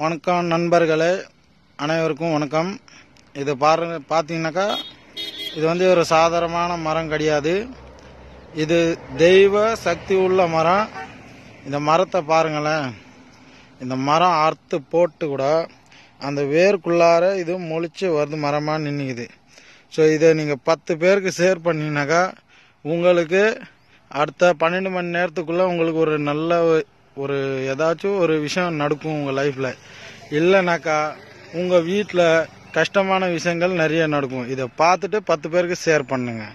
வணக்கம் நண்பர்களே அனைவருக்கும் வணக்கம். இது பாரு பார்த்தீங்கன்னாக்கா இது வந்து ஒரு சாதாரணமான மரம் கிடையாது. இது தெய்வ சக்தி உள்ள மரம். இந்த மரத்தை பாருங்களேன். இந்த மரம் அறுத்து போட்டு கூட அந்த வேர்க்குள்ளார இது முழிச்சு வருது மரமாக நின்றுக்குது ஸோ இதை நீங்கள் பத்து பேருக்கு ஷேர் பண்ணீங்கன்னாக்கா உங்களுக்கு அடுத்த பன்னெண்டு மணி நேரத்துக்குள்ளே உங்களுக்கு ஒரு நல்ல ஒரு ஏதாச்சும் ஒரு விஷயம் நடக்கும் உங்கள் லைஃப்பில் இல்லைனாக்கா உங்கள் வீட்டில் கஷ்டமான விஷயங்கள் நிறைய நடக்கும். இதை பார்த்துட்டு பத்து பேருக்கு ஷேர் பண்ணுங்கள்